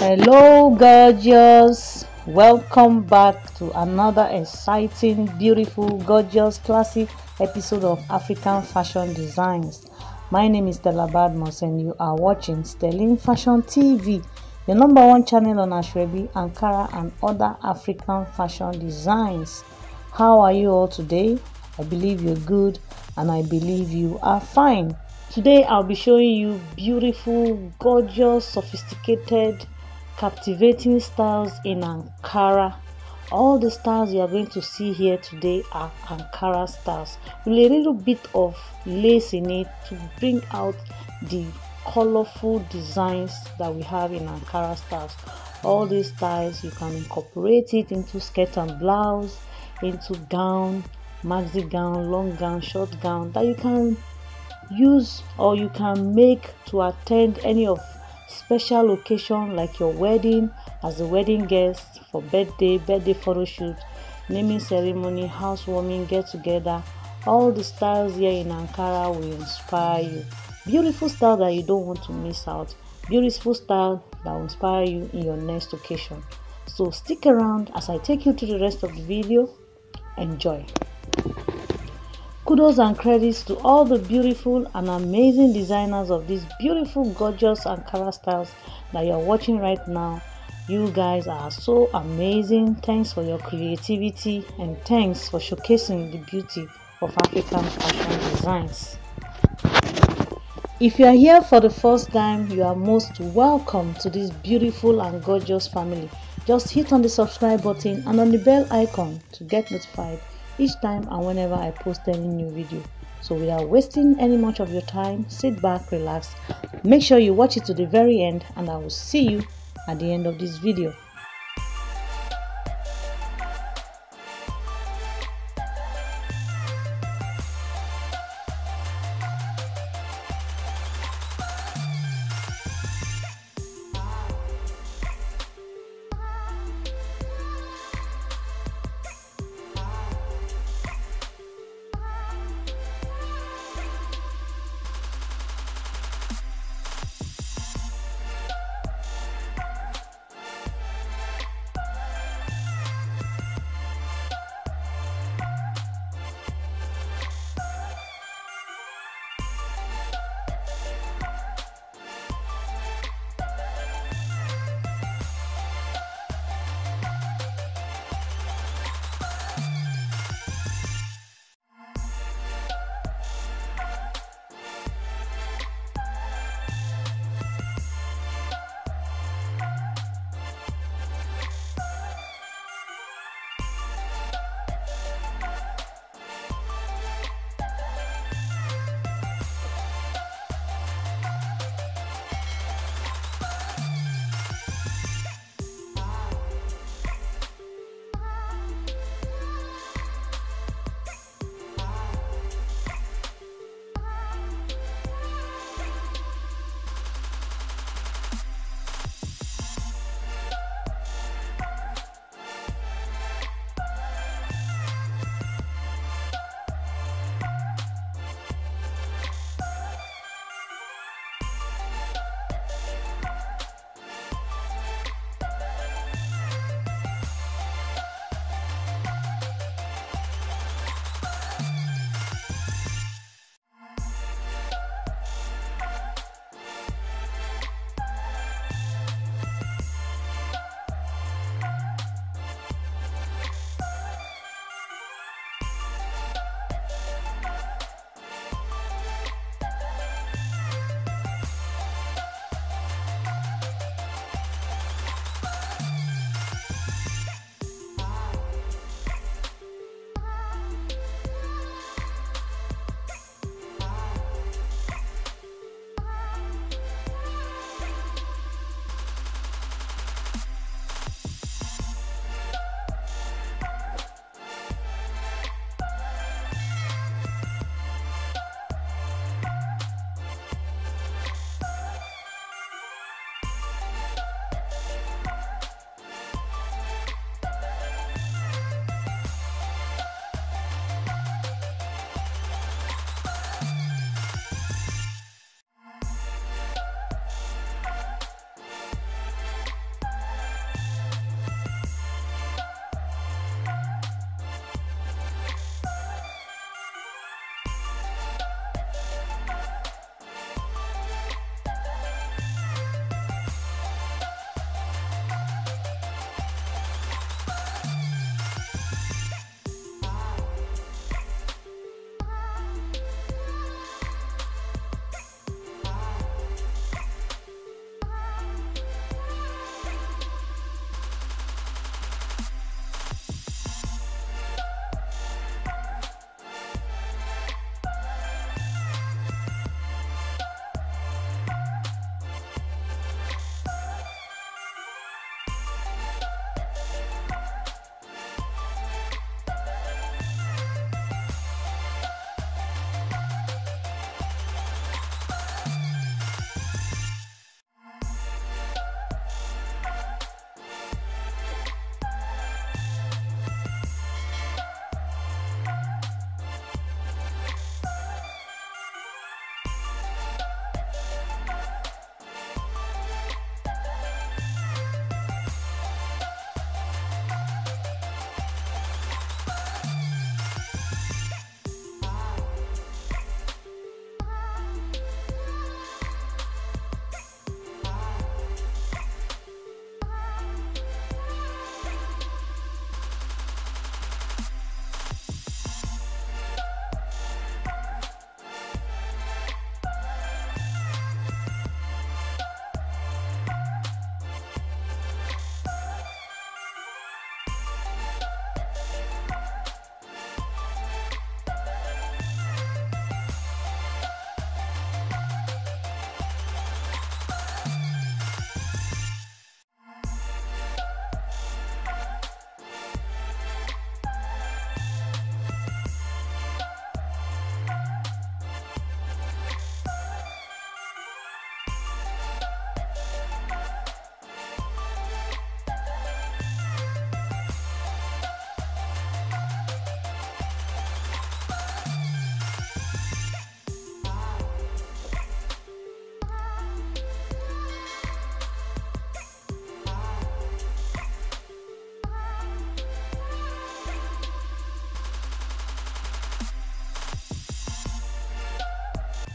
Hello, gorgeous. Welcome back to another exciting, beautiful, gorgeous, classic episode of African Fashion Designs. My name is Stella Badmus, and you are watching Stellyn Fashion TV, the number one channel on Asoebi, Ankara, and other African fashion designs. How are you all today? I believe you're good, and I believe you are fine. Today, I'll be showing you beautiful, gorgeous, sophisticated, captivating styles in Ankara. All the styles you are going to see here today are Ankara styles with a little bit of lace in it to bring out the colorful designs that we have in Ankara styles. All these styles you can incorporate it into skirt and blouse, into gown, maxi gown, long gown, short gown that you can use or you can make to attend any of special occasion like your wedding as a wedding guest for birthday, birthday photo shoot, naming ceremony, housewarming, get together. All the styles here in Ankara will inspire you. Beautiful style that you don't want to miss out. Beautiful style that will inspire you in your next occasion. So stick around as I take you to the rest of the video. Enjoy. Kudos and credits to all the beautiful and amazing designers of these beautiful, gorgeous and Ankara styles that you're watching right now. You guys are so amazing. Thanks for your creativity and thanks for showcasing the beauty of African fashion designs. If you are here for the first time, you are most welcome to this beautiful and gorgeous family. Just hit on the subscribe button and on the bell icon to get notified each time and whenever I post any new video. So without wasting any much of your time, sit back, relax, make sure you watch it to the very end and I will see you at the end of this video.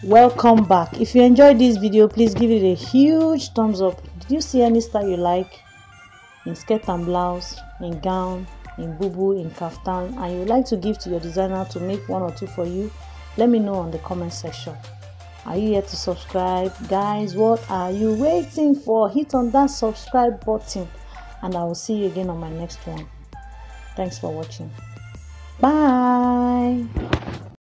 Welcome back. If you enjoyed this video please give it a huge thumbs up. Did you see any style you like? In skirt and blouse in gown in bubu in kaftan and you would like to give to your designer to make one or two for you let me know on the comment section. Are you here to subscribe? Guys what are you waiting for? Hit on that subscribe button and i will see you again on my next one. Thanks for watching. Bye